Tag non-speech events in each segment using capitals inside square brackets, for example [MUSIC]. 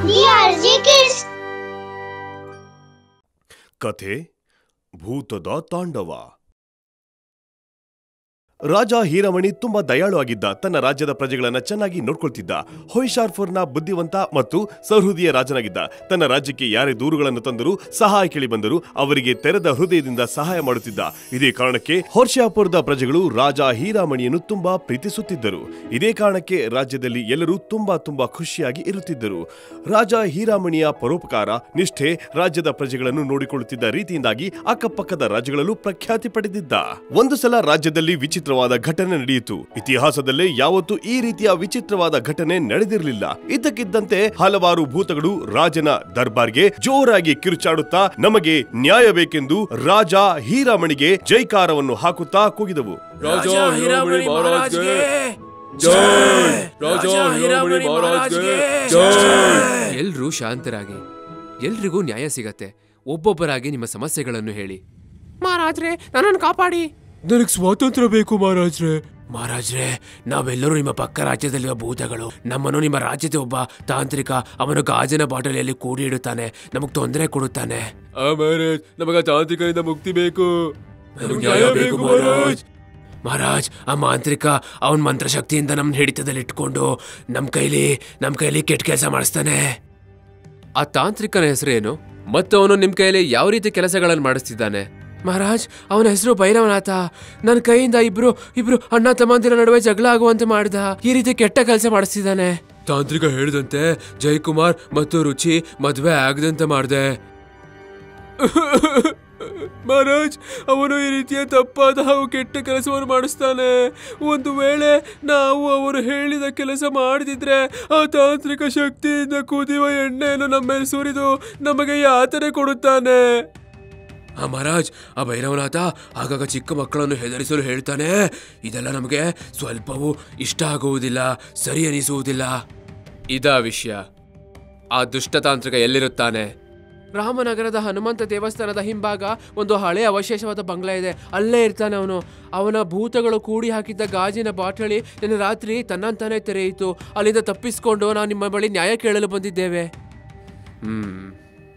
DRG Kids. ಕಥೆ ಭೂತದ ತಾಂಡವ ರಾಜ ಹೀರಮಣಿ ತುಂಬಾ ದಯಾಳು ಆಗಿದ್ದ, ತನ್ನ ರಾಜ್ಯದ ಪ್ರಜೆಗಳನ್ನ ಚೆನ್ನಾಗಿ ನೋಡ್ಕೊಳ್ತಿದ್ದ ಹೊಯ್ಶಾರ್ಫರ್ನ ಬುದ್ಧಿವಂತ ಮತ್ತು ಸಹೃದಯ ರಾಜನಾಗಿದ್ದ, ತನ್ನ ರಾಜ್ಯಕ್ಕೆ ಯಾರೇ ದೂರುಗಳನ್ನು ತಂದರೂ ಸಹಾಯ ಕೇಳಿ ಬಂದರೂ ಅವರಿಗೆ ತೆರೆದ ಹೃದಯದಿಂದ ಸಹಾಯ ಮಾಡುತ್ತಿದ್ದ. ಇದೇ ಕಾರಣಕ್ಕೆ ಹೊರ್ಷಾಪುರದ ಪ್ರಜೆಗಳು ರಾಜ ಹೀರಾಮಣಿಯನ್ನು ತುಂಬಾ ಪ್ರೀತಿಸುತ್ತಿದ್ದರು. ಇದೇ ಕಾರಣಕ್ಕೆ ರಾಜ್ಯದಲ್ಲಿ ಎಲ್ಲರೂ ತುಂಬಾ ತುಂಬಾ ಖುಷಿಯಾಗಿ ಇರುತ್ತಿದ್ದರು. ರಾಜ ಹೀರಾಮಣಿಯ ಪರೋಪಕಾರ, ನಿಷ್ಠೆ ರಾಜ್ಯದ ಪ್ರಜೆಗಳನ್ನು ನೋಡಿಕೊಳ್ಳುತ್ತಿದ್ದ ರೀತಿಯಿಂದಾಗಿ ಅಕ್ಕಪಕ್ಕದ ರಾಜ್ಯಗಳಲ್ಲೂ ಪ್ರಖ್ಯಾತಿ ಪಡೆದಿದ್ದ. ಒಂದು ಸಲ ರಾಜ್ಯದಲ್ಲಿ ವಿಚಿತ್ರವಾದ ಘಟನೆ ನಡೆಯಿತು. ಇತಿಹಾಸದಲ್ಲೇ ಯಾವತ್ತೂ ಈ ರೀತಿಯ ವಿಚಿತ್ರವಾದ ಘಟನೆ ನಡೆದಿರಲಿಲ್ಲ. ಇದ್ದಕ್ಕಿದ್ದಂತೆ ಹಲವಾರು ಭೂತಗಳು ರಾಜನ ದರ್ಬಾರ್ಗೆ ಜೋರಾಗಿ ಕಿರುಚಾಡುತ್ತಾ ನಮಗೆ ನ್ಯಾಯ ಬೇಕೆಂದು ರಾಜ ಹೀರಾಮಣಿಗೆ ಜೈಕಾರವನ್ನು ಹಾಕುತ್ತಾ ಕೂಗಿದವು. ಎಲ್ರೂ ಶಾಂತರಾಗಿ ಎಲ್ರಿಗೂ ನ್ಯಾಯ ಸಿಗತ್ತೆ. ಒಬ್ಬೊಬ್ಬರಾಗಿ ನಿಮ್ಮ ಸಮಸ್ಯೆಗಳನ್ನು ಹೇಳಿ. ಮಹಾರಾಜ್ರೆ ನನ್ನನ್ನು ಕಾಪಾಡಿ. ನನಗ್ ಸ್ವಾತಂತ್ರ್ಯ ಬೇಕು ಮಹಾರಾಜ್ರೆ. ಮಹಾರಾಜ್ರೆ ನಾವೆಲ್ಲರೂ ನಿಮ್ಮ ಪಕ್ಕ ರಾಜ್ಯದಲ್ಲಿರುವ ಭೂತಗಳು. ನಮ್ಮನ್ನು ನಿಮ್ಮ ರಾಜ್ಯದ ಒಬ್ಬ ತಾಂತ್ರಿಕ ಅವನು ಗಾಜಿನ ಬಾಟಲಿಯಲ್ಲಿ ಕೂಡಿ ಇಡುತ್ತಾನೆ. ನಮಗ್ ತೊಂದರೆ ಕೊಡುತ್ತಾನೆ. ಆ ಮಹಾರಾಜ್ ನಮಗ ತಾಂತ್ರಿಕರಿಂದ ಮುಕ್ತಿ ಬೇಕು. ಬೇಕು ಮಹಾರಾಜ್. ಮಹಾರಾಜ್. ಆ ಮಾಂತ್ರಿಕ ಅವನ್ ಮಂತ್ರಶಕ್ತಿಯಿಂದ ನಮ್ ಹಿಡಿತದಲ್ಲಿ ಇಟ್ಕೊಂಡು ನಮ್ ಕೈಲಿ ನಮ್ ಕೈಲಿ ಕೆಟ್ಟ ಕೆಲಸ ಮಾಡಿಸ್ತಾನೆ. ಆ ತಾಂತ್ರಿಕನ ಹೆಸರೇನು? ಮತ್ತು ಅವನು ನಿಮ್ ಕೈಲಿ ಯಾವ ರೀತಿ ಕೆಲಸಗಳನ್ನು ಮಾಡಿಸ್ತಿದ್ದಾನೆ? ಮಹಾರಾಜ್, ಅವನ ಹೆಸರು ಭೈರವನಾಥ. ನನ್ನ ಕೈಯಿಂದ ಇಬ್ರು ಇಬ್ರು ಅಣ್ಣ ತಮ್ಮಂದಿರ ನಡುವೆ ಜಗಳ ಆಗುವಂತೆ ಮಾಡಿದ. ಈ ರೀತಿ ಕೆಟ್ಟ ಕೆಲಸ ಮಾಡಿಸ್ತಿದ್ದಾನೆ. ತಾಂತ್ರಿಕ ಹೇಳಿದಂತೆ ಜಯಕುಮಾರ್ ಮತ್ತು ರುಚಿ ಮದುವೆ ಆಗದಂತೆ ಮಾಡಿದೆ. [LAUGHS] ಮಹಾರಾಜ್, ಅವನು ಈ ರೀತಿಯ ತಪ್ಪಾದ ಹಾಗೂ ಕೆಟ್ಟ ಕೆಲಸವನ್ನು ಮಾಡಿಸ್ತಾನೆ. ಒಂದು ವೇಳೆ ನಾವು ಅವರು ಹೇಳಿದ ಕೆಲಸ ಮಾಡದಿದ್ರೆ ಆ ತಾಂತ್ರಿಕ ಶಕ್ತಿಯಿಂದ ಕುದಿಯುವ ಎಣ್ಣೆಯನ್ನು ನಮ್ಮ ಮೇಲೆ ಸುರಿದು ನಮಗೆ ಯಾತನೆ ಕೊಡುತ್ತಾನೆ. ಆ ಮಹಾರಾಜ್ ಆ ಭೈರವನಾಥ ಆಗಾಗ ಚಿಕ್ಕ ಮಕ್ಕಳನ್ನು ಹೆದರಿಸಲು ಹೇಳ್ತಾನೆ. ಇದೆಲ್ಲ ನಮಗೆ ಸ್ವಲ್ಪವೂ ಇಷ್ಟ ಆಗುವುದಿಲ್ಲ ಸರಿ ಅನಿಸುವುದಿಲ್ಲ. ಇದಾ ವಿಷಯ. ಆ ದುಷ್ಟತಾಂತ್ರಿಕ ಎಲ್ಲಿರುತ್ತಾನೆ? ರಾಮನಗರದ ಹನುಮಂತ ದೇವಸ್ಥಾನದ ಹಿಂಭಾಗ ಒಂದು ಹಳೆಯ ಅವಶೇಷವಾದ ಬಂಗ್ಲಾ ಇದೆ. ಅಲ್ಲೇ ಇರ್ತಾನೆ ಅವನು. ಅವನ ಭೂತಗಳು ಕೂಡಿ ಹಾಕಿದ್ದ ಗಾಜಿನ ಬಾಟಲಿ ನಿನ್ನೆ ರಾತ್ರಿ ತನ್ನಂತಾನೆ ತೆರೆಯಿತು. ಅಲ್ಲಿಂದ ತಪ್ಪಿಸಿಕೊಂಡು ನಾವು ನಿಮ್ಮ ಬಳಿ ನ್ಯಾಯ ಕೇಳಲು ಬಂದಿದ್ದೇವೆ. ಹ್ಮ್.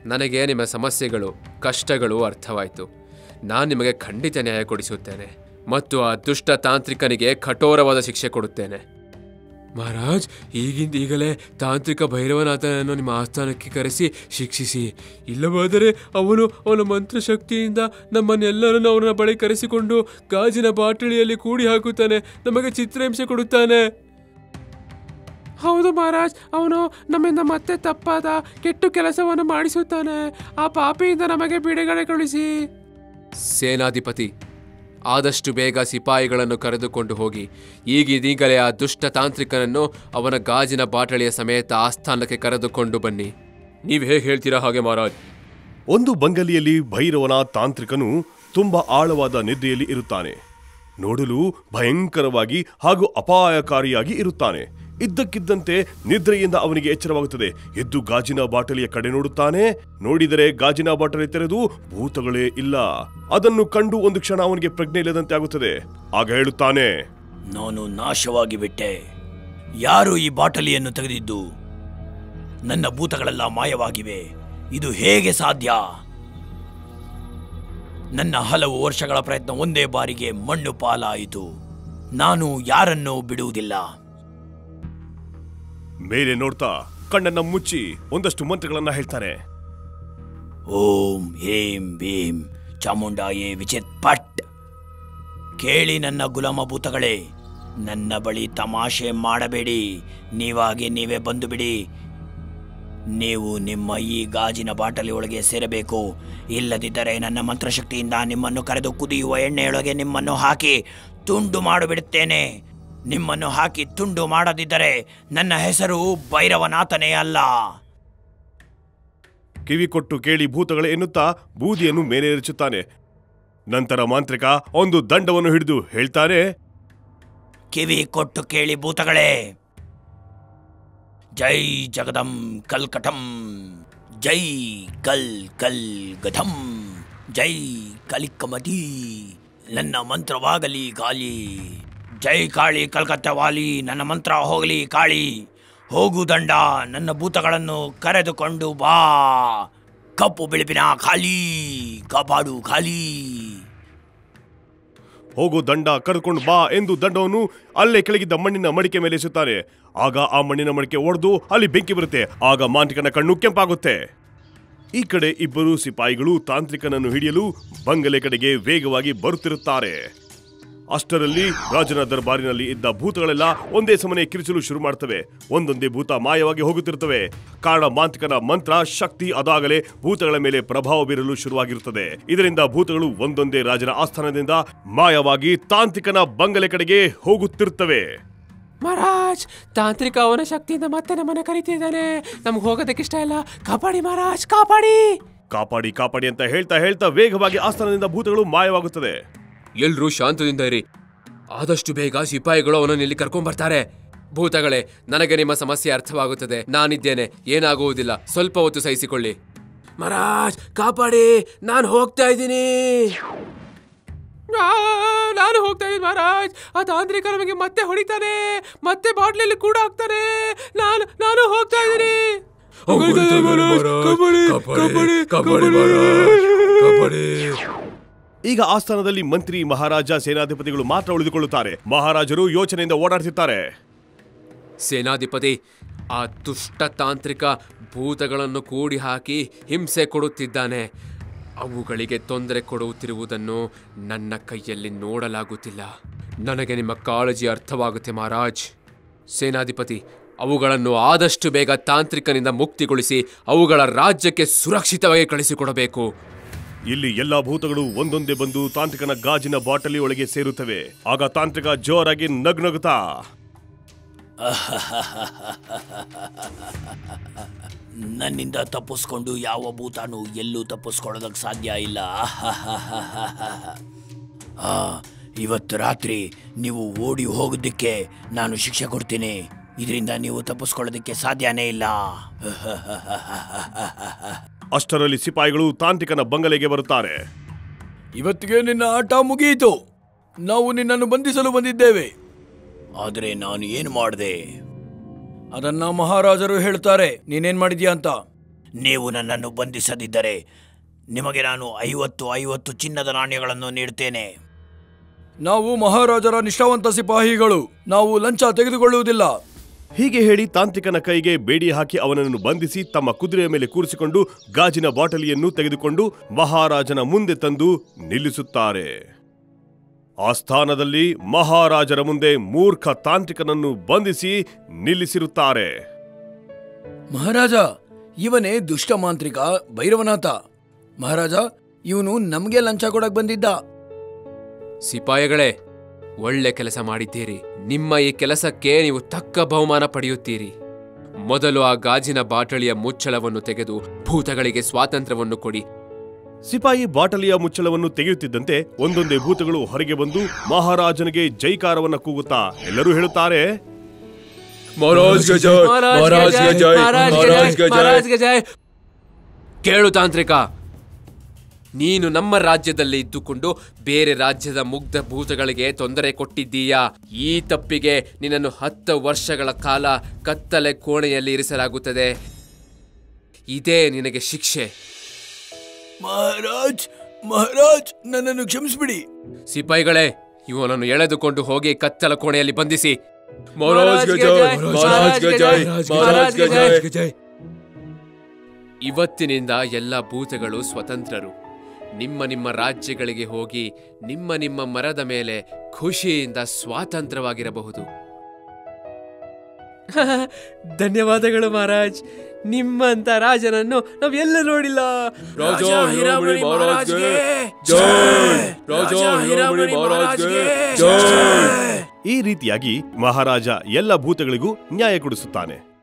ನನಗೆ ನಿಮ್ಮ ಸಮಸ್ಯೆಗಳು, ಕಷ್ಟಗಳು ಅರ್ಥವಾಯಿತು. ನಾನು ನಿಮಗೆ ಖಂಡಿತ ನ್ಯಾಯ ಕೊಡಿಸುತ್ತೇನೆ ಮತ್ತು ಆ ದುಷ್ಟ ತಾಂತ್ರಿಕನಿಗೆ ಕಠೋರವಾದ ಶಿಕ್ಷೆ ಕೊಡುತ್ತೇನೆ. ಮಹಾರಾಜ್, ಈಗಿಂದ ಈಗಲೇ ತಾಂತ್ರಿಕ ಭೈರವನಾಥನನ್ನು ನಿಮ್ಮ ಆಸ್ಥಾನಕ್ಕೆ ಕರೆಸಿ ಶಿಕ್ಷಿಸಿ. ಇಲ್ಲವಾದರೆ ಅವನು ಅವನ ಮಂತ್ರಶಕ್ತಿಯಿಂದ ನಮ್ಮನ್ನೆಲ್ಲರನ್ನು ಅವನ ಬಳಿ ಕರೆಸಿಕೊಂಡು ಗಾಜಿನ ಬಾಟಲಿಯಲ್ಲಿ ಕೂಡಿ ಹಾಕುತ್ತಾನೆ. ನಮಗೆ ಚಿತ್ರಹಿಂಸೆ ಕೊಡುತ್ತಾನೆ. ಹೌದು ಮಹಾರಾಜ್ ಅವನು ನಮ್ಮಿಂದ ಮತ್ತೆ ತಪ್ಪಾದ ಕೆಟ್ಟು ಕೆಲಸವನ್ನು ಮಾಡಿಸುತ್ತಾನೆ. ಆ ಪಾಪಿಯಿಂದ ನಮಗೆ ಬಿಡುಗಡೆ ಕಳಿಸಿ ಸೇನಾಧಿಪತಿ ಆದಷ್ಟು ಬೇಗ ಸಿಪಾಯಿಗಳನ್ನು ಕರೆದುಕೊಂಡು ಹೋಗಿ ಈಗಿದೀಗಲೇ ಆ ದುಷ್ಟ ತಾಂತ್ರಿಕನನ್ನು ಅವನ ಗಾಜಿನ ಬಾಟಲಿಯ ಸಮೇತ ಆಸ್ಥಾನಕ್ಕೆ ಕರೆದುಕೊಂಡು ಬನ್ನಿ. ನೀವು ಹೇಗೆ ಹೇಳ್ತೀರಾ ಹಾಗೆ ಮಹಾರಾಜ್? ಒಂದು ಬಂಗಲಿಯಲ್ಲಿ ಭೈರವನ ತಾಂತ್ರಿಕನು ತುಂಬಾ ಆಳವಾದ ನಿದ್ರೆಯಲ್ಲಿ ಇರುತ್ತಾನೆ. ನೋಡಲು ಭಯಂಕರವಾಗಿ ಹಾಗೂ ಅಪಾಯಕಾರಿಯಾಗಿ ಇರುತ್ತಾನೆ. ಇದ್ದಕ್ಕಿದ್ದಂತೆ ನಿದ್ರೆಯಿಂದ ಅವನಿಗೆ ಎಚ್ಚರವಾಗುತ್ತದೆ. ಎದ್ದು ಗಾಜಿನ ಬಾಟಲಿಯ ಕಡೆ ನೋಡುತ್ತಾನೆ. ನೋಡಿದರೆ ಗಾಜಿನ ಬಾಟಲಿ ತೆರೆದು ಭೂತಗಳೇ ಇಲ್ಲ. ಅದನ್ನು ಕಂಡು ಒಂದು ಕ್ಷಣ ಅವನಿಗೆ ಪ್ರಜ್ಞೆ ಇಲ್ಲದಂತೆ ಆಗುತ್ತದೆ. ಆಗ ಹೇಳುತ್ತಾನೆ, ನಾನು ನಾಶವಾಗಿ ಬಿಟ್ಟೆ. ಯಾರು ಈ ಬಾಟಲಿಯನ್ನು ತೆಗೆದಿದ್ದು? ನನ್ನ ಭೂತಗಳೆಲ್ಲ ಮಾಯವಾಗಿವೆ. ಇದು ಹೇಗೆ ಸಾಧ್ಯ? ನನ್ನ ಹಲವು ವರ್ಷಗಳ ಪ್ರಯತ್ನ ಒಂದೇ ಬಾರಿಗೆ ಮಣ್ಣು ಪಾಲಾಯಿತು. ನಾನು ಯಾರನ್ನೂ ಬಿಡುವುದಿಲ್ಲ. ಮೇಲೆ ನೋಡ್ತಾ ಕಣ್ಣನ್ನ ಮುಚ್ಚಿ ಒಂದಷ್ಟು ಮಂತ್ರಗಳನ್ನ ಹೇಳ್ತಾರೆ. ಓಂ, ಹೇಂ, ಭೀಂ, ಚಾಮುಂಡಾಯೇ ವಿಚಿತ್ ಪಟ್. ಕೇಳಿ ನನ್ನ ಗುಲಾಮ ಭೂತಗಳೇ ನನ್ನ ಬಳಿ ತಮಾಷೆ ಮಾಡಬೇಡಿ, ನೀವಾಗೆ ನೀವೇ ಬಂದು ಬಿಡಿ ನೀವು ನಿಮ್ಮ ಈ ಗಾಜಿನ ಬಾಟಲಿ ಒಳಗೆ ಸೇರಬೇಕು. ಇಲ್ಲದಿದ್ದರೆ ನನ್ನ ಮಂತ್ರಶಕ್ತಿಯಿಂದ ನಿಮ್ಮನ್ನು ಕರೆದು ಕುದಿಯುವ ಎಣ್ಣೆಯೊಳಗೆ ನಿಮ್ಮನ್ನು ಹಾಕಿ ತುಂಡು ಮಾಡಿಬಿಡುತ್ತೇನೆ. ನಿಮ್ಮನ್ನು ಹಾಕಿ ತುಂಡು ಮಾಡದಿದ್ದರೆ ನನ್ನ ಹೆಸರು ಭೈರವನಾಥನೇ ಅಲ್ಲ. ಕಿವಿ ಕೊಟ್ಟು ಕೇಳಿ ಭೂತಗಳು ಎನ್ನುತ್ತಾ ಬೂದಿಯನ್ನು ಮೇಲೆ ಎರಚುತ್ತಾನೆ ನಂತರ ಮಾಂತ್ರಿಕ ಒಂದು ದಂಡವನ್ನು ಹಿಡಿದು ಹೇಳ್ತಾನೆ ಕಿವಿ ಕೊಟ್ಟು ಕೇಳಿ ಭೂತಗಳೇ. ಜೈ ಜಗದಂ ಕಲ್ಕಟಂ ಜೈ ಕಲ್ ಕಲ್ ಗಧಂ ಜೈ ಕಲಿಕಮದಿ ನನ್ನ ಮಂತ್ರವಾಗಲಿ ಗಾಲಿ. ಜೈ ಕಾಳಿ ಕಲ್ಕತ್ತೆ ವಾಲಿ, ನನ್ನ ಮಂತ್ರ ಹೋಗಲಿ ಕಾಳಿ. ಹೋಗು ದಂಡ, ನನ್ನ ಭೂತಗಳನ್ನು ಕರೆದುಕೊಂಡು ಬಾ. ಕಪ್ಪು ಬಿಳುಪಿನ ಖಾಲಿ, ಕಾಪಾಡು ಖಾಲಿ. ಹೋಗು ದಂಡ, ಕರೆದುಕೊಂಡು ಬಾ ಎಂದು ದಂಡವನ್ನು ಅಲ್ಲೇ ಕೆಳಗಿದ್ದ ಮಣ್ಣಿನ ಮಡಿಕೆ ಮೇಲೆ ಇಸುತ್ತಾರೆ ಆಗ ಆ ಮಣ್ಣಿನ ಮಡಿಕೆ ಒಡೆದು ಅಲ್ಲಿ ಬೆಂಕಿ ಬರುತ್ತೆ. ಆಗ ಮಾಂತ್ರಿಕನ ಕಣ್ಣು ಕೆಂಪಾಗುತ್ತೆ. ಈ ಕಡೆ ಇಬ್ಬರು ಸಿಪಾಯಿಗಳು ತಾಂತ್ರಿಕನನ್ನು ಹಿಡಿಯಲು ಬಂಗಲೆ ಕಡೆಗೆ ವೇಗವಾಗಿ ಬರುತ್ತಿರುತ್ತಾರೆ. ಅಷ್ಟರಲ್ಲಿ ರಾಜನ ದರ್ಬಾರಿನಲ್ಲಿ ಇದ್ದ ಭೂತಗಳೆಲ್ಲ ಒಂದೇ ಸಮನೆ ಕಿರಿಚಲು ಶುರು ಮಾಡ್ತವೆ. ಒಂದೊಂದೇ ಭೂತ ಮಾಯವಾಗಿ ಹೋಗುತ್ತಿರುತ್ತವೆ. ಕಾರಣ ಮಾಂತ್ರಿಕನ ಮಂತ್ರ ಶಕ್ತಿ ಅದಾಗಲೇ ಭೂತಗಳ ಮೇಲೆ ಪ್ರಭಾವ ಬೀರಲು ಶುರುವಾಗಿರುತ್ತದೆ. ಇದರಿಂದ ಭೂತಗಳು ಒಂದೊಂದೇ ರಾಜನ ಆಸ್ಥಾನದಿಂದ ಮಾಯವಾಗಿ ತಾಂತ್ರಿಕನ ಬಂಗಲೆ ಕಡೆಗೆ ಹೋಗುತ್ತಿರುತ್ತವೆ. ಮಹಾರಾಜ್ ತಾಂತ್ರಿಕ ಅವನ ಶಕ್ತಿಯಿಂದ ಮತ್ತೆ ನಮ್ಮನ್ನ ಕರಿತಿದ್ದಾನೆ. ನಮ್ಗೆ ಹೋಗೋದಕ್ಕೆ ಇಷ್ಟ ಇಲ್ಲ. ಕಾಪಾಡಿ ಮಹಾರಾಜ್ ಕಾಪಾಡಿ! ಕಾಪಾಡಿ ಕಾಪಾಡಿ ಅಂತ ಹೇಳ್ತಾ ಹೇಳ್ತಾ ವೇಗವಾಗಿ ಆಸ್ಥಾನದಿಂದ ಭೂತಗಳು ಮಾಯವಾಗುತ್ತದೆ ಎಲ್ರೂ ಶಾಂತದಿಂದ ಇರಿ. ಆದಷ್ಟು ಬೇಗ ಸಿಪಾಯಿಗಳು ಅವನನ್ನು ಇಲ್ಲಿ ಕರ್ಕೊಂಡ್ ಬರ್ತಾರೆ. ಭೂತಗಳೇ ನನಗೆ ನಿಮ್ಮ ಸಮಸ್ಯೆ ಅರ್ಥವಾಗುತ್ತದೆ. ನಾನಿದ್ದೇನೆ ಏನಾಗುವುದಿಲ್ಲ. ಸ್ವಲ್ಪ ಹೊತ್ತು ಸಹಿಸಿಕೊಳ್ಳಿ. ಮಹಾರಾಜ್ ಕಾಪಾಡಿ. ನಾನು ಹೋಗ್ತಾ ಇದ್ದೀನಿ. ನಾನು ಹೋಗ್ತಾ ಇದ್ದೀನಿ ಮಹಾರಾಜ್. ಆ ತಾಂತ್ರಿಕ ನಮಗೆ ಮತ್ತೆ ಹೊಡಿತಾನೆ. ಮತ್ತೆ ಬಾಟ್ಲಲ್ಲಿ ಕೂಡ ಹಾಕ್ತಾರೆ ನಾನು ನಾನು ಹೋಗ್ತಾ ಇದ್ದೀನಿ. ಈಗ ಆಸ್ಥಾನದಲ್ಲಿ ಮಂತ್ರಿ, ಮಹಾರಾಜ, ಸೇನಾಧಿಪತಿಗಳು ಮಾತ್ರ ಉಳಿದುಕೊಳ್ಳುತ್ತಾರೆ. ಮಹಾರಾಜರು ಯೋಚನೆಯಿಂದ ಓಡಾಡ್ತಿರ್ತಾರೆ ಸೇನಾಧಿಪತಿ, ಆ ದುಷ್ಟ ತಾಂತ್ರಿಕ ಭೂತಗಳನ್ನು ಕೂಡಿ ಹಾಕಿ ಹಿಂಸೆ ಕೊಡುತ್ತಿದ್ದಾನೆ. ಅವುಗಳಿಗೆ ತೊಂದರೆ ಕೊಡುತ್ತಿರುವುದನ್ನು ನನ್ನ ಕೈಯಲ್ಲಿ ನೋಡಲಾಗುತ್ತಿಲ್ಲ. ನನಗೆ ನಿಮ್ಮ ಕಾಳಜಿ ಅರ್ಥವಾಗುತ್ತೆ, ಮಹಾರಾಜ್. ಸೇನಾಧಿಪತಿ, ಅವುಗಳನ್ನು ಆದಷ್ಟು ಬೇಗ ತಾಂತ್ರಿಕನಿಂದ ಮುಕ್ತಿಗೊಳಿಸಿ ಅವುಗಳ ರಾಜ್ಯಕ್ಕೆ ಸುರಕ್ಷಿತವಾಗಿ ಕಳಿಸಿಕೊಡಬೇಕು. ಇಲ್ಲಿ ಎಲ್ಲಾ ಭೂತಗಳು ಒಂದೊಂದೇ ಬಂದು ತಾಂತ್ರಿಕನ ಗಾಜಿನ ಬಾಟಲಿ ಒಳಗೆ ಸೇರುತ್ತವೆ. ಆಗ ತಾಂತ್ರಿಕ ಜೋರಾಗಿ ನಗ್ನಗುತ್ತಾ. [LAUGHS] ನನ್ನಿಂದ ತಪ್ಪಿಸ್ಕೊಂಡು ಯಾವ ಭೂತಾನು ಎಲ್ಲೂ ತಪ್ಪಿಸ್ಕೊಳ್ಳೋದಕ್ಕೆ ಸಾಧ್ಯ ಇಲ್ಲ. [LAUGHS] ಇವತ್ತು ರಾತ್ರಿ ನೀವು ಓಡಿ ಹೋಗೋದಕ್ಕೆ ನಾನು ಶಿಕ್ಷೆ ಕೊಡ್ತೀನಿ. ಇದರಿಂದ ನೀವು ತಪ್ಪಿಸ್ಕೊಳ್ಳೋದಕ್ಕೆ ಸಾಧ್ಯನೇ ಇಲ್ಲ. [LAUGHS] ಅಷ್ಟರಲ್ಲಿ ಸಿಪಾಯಿಗಳು ತಾಂತ್ರಿಕನ ಬಂಗಲೆಗೆ ಬರುತ್ತಾರೆ. ಇವತ್ತಿಗೆ ನಿನ್ನ ಆಟ ಮುಗಿಯಿತು. ನಾವು ನಿನ್ನನ್ನು ಬಂಧಿಸಲು ಬಂದಿದ್ದೇವೆ. ಆದರೆ ನಾನು ಏನು ಮಾಡಿದೆ? ಅದನ್ನ ಮಹಾರಾಜರು ಹೇಳ್ತಾರೆ. ನೀನೇನ್ ಮಾಡಿದ್ಯಾ ಅಂತ? ನೀವು ನನ್ನನ್ನು ಬಂಧಿಸದಿದ್ದರೆ ನಿಮಗೆ ನಾನು ಐವತ್ತು ಐವತ್ತು ಚಿನ್ನದ ನಾಣ್ಯಗಳನ್ನು ನೀಡುತ್ತೇನೆ ನಾವು ಮಹಾರಾಜರ ನಿಷ್ಠಾವಂತ ಸಿಪಾಹಿಗಳು. ನಾವು ಲಂಚ ತೆಗೆದುಕೊಳ್ಳುವುದಿಲ್ಲ. ಹೀಗೆ ಹೇಳಿ ತಾಂತ್ರಿಕನ ಕೈಗೆ ಬೇಡಿ ಹಾಕಿ ಅವನನ್ನು ಬಂಧಿಸಿ ತಮ್ಮ ಕುದುರೆಯ ಮೇಲೆ ಕೂರಿಸಿಕೊಂಡು ಗಾಜಿನ ಬಾಟಲಿಯನ್ನು ತೆಗೆದುಕೊಂಡು ಮಹಾರಾಜನ ಮುಂದೆ ತಂದು ನಿಲ್ಲಿಸುತ್ತಾರೆ. ಆ ಸ್ಥಾನದಲ್ಲಿ ಮಹಾರಾಜರ ಮುಂದೆ ಮೂರ್ಖ ತಾಂತ್ರಿಕನನ್ನು ಬಂಧಿಸಿ ನಿಲ್ಲಿಸಿರುತ್ತಾರೆ. ಮಹಾರಾಜ ಇವನೇ ದುಷ್ಟ ಮಾಂತ್ರಿಕ ಭೈರವನಾಥ. ಮಹಾರಾಜ ಇವನು ನಮಗೆ ಲಂಚ ಕೊಡಕ್ ಬಂದಿದ್ದ. ಸಿಪಾಯಿಗಳೇ ಒಳ್ಳೆ ಕೆಲಸ ಮಾಡಿದ್ದೀರಿ. ನಿಮ್ಮ ಈ ಕೆಲಸಕ್ಕೆ ನೀವು ತಕ್ಕ ಬಹುಮಾನ ಪಡೆಯುತ್ತೀರಿ. ಮೊದಲು ಆ ಗಾಜಿನ ಬಾಟಲಿಯ ಮುಚ್ಚಳವನ್ನು ತೆಗೆದು ಭೂತಗಳಿಗೆ ಸ್ವಾತಂತ್ರ್ಯವನ್ನು ಕೊಡಿ. ಸಿಪಾಯಿ ಬಾಟಲಿಯ ಮುಚ್ಚಳವನ್ನು ತೆಗೆಯುತ್ತಿದ್ದಂತೆ ಒಂದೊಂದೇ ಭೂತಗಳು ಹೊರಗೆ ಬಂದು ಮಹಾರಾಜನಿಗೆ ಜೈಕಾರವನ್ನು ಕೂಗುತ್ತಾ ಎಲ್ಲರೂ ಹೇಳುತ್ತಾರೆ. ಕೇಳು ತಾಂತ್ರಿಕ. ನೀನು ನಮ್ಮ ರಾಜ್ಯದಲ್ಲಿ ಇದ್ದುಕೊಂಡು ಬೇರೆ ರಾಜ್ಯದ ಮುಗ್ಧ ಭೂತಗಳಿಗೆ ತೊಂದರೆ ಕೊಟ್ಟಿದ್ದೀಯಾ? ಈ ತಪ್ಪಿಗೆ ನಿನ್ನನ್ನು ಹತ್ತು ವರ್ಷಗಳ ಕಾಲ ಕತ್ತಲೆ ಕೋಣೆಯಲ್ಲಿ ಇರಿಸಲಾಗುತ್ತದೆ. ಇದೇ ನಿನಗೆ ಶಿಕ್ಷೆ. ಮಹಾರಾಜ್ ಮಹಾರಾಜ್ ನನ್ನನ್ನು ಕ್ಷಮಿಸ್ಬಿಡಿ. ಸಿಪಾಯಿಗಳೇ ಇವನನ್ನು ಎಳೆದುಕೊಂಡು ಹೋಗಿ ಕತ್ತಲ ಕೋಣೆಯಲ್ಲಿ ಬಂಧಿಸಿ. ಇವತ್ತಿನಿಂದ ಎಲ್ಲ ಭೂತಗಳು ಸ್ವತಂತ್ರರು. ನಿಮ್ಮ ನಿಮ್ಮ ರಾಜ್ಯಗಳಿಗೆ ಹೋಗಿ ನಿಮ್ಮ ನಿಮ್ಮ ಮರದ ಮೇಲೆ ಖುಷಿಯಿಂದ ಸ್ವಾತಂತ್ರ್ಯವಾಗಿರಬಹುದು. [LAUGHS] ಧನ್ಯವಾದಗಳು ಮಹಾರಾಜ್. ನಿಮ್ಮಂತ ರಾಜನನ್ನು ನಾವೆಲ್ಲ ನೋಡಿಲ್ಲ. ರಾಜ ಹಿರಾಮಣಿ ಮಹಾರಾಜ್ಗೆ ರಾಜ ಹಿರಾಮಣಿ ಮಹಾರಾಜ್ಗೆ ಈ ರೀತಿಯಾಗಿ ಮಹಾರಾಜ ಎಲ್ಲ ಭೂತಗಳಿಗೂ ನ್ಯಾಯ ಕೊಡಿಸುತ್ತಾನೆ.